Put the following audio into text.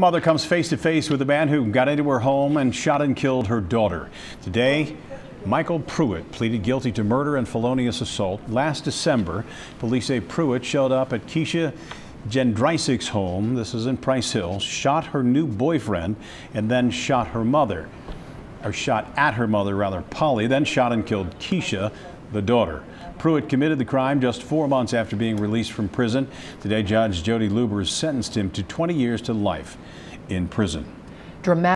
mother comes face to face with a man who got into her home and shot and killed her daughter. Today, Michael Prewitt pleaded guilty to murder and felonious assault. Last December, police say Prewitt showed up at Kesha Jendrysik's home, this is in Price Hill, shot her new boyfriend, and then shot her mother, or shot at her mother, rather, Polly, then shot and killed Kesha, the daughter. Prewitt committed the crime just four months after being released from prison. Today, Judge Jody Luebbers sentenced him to 20 years to life in prison. Dramatic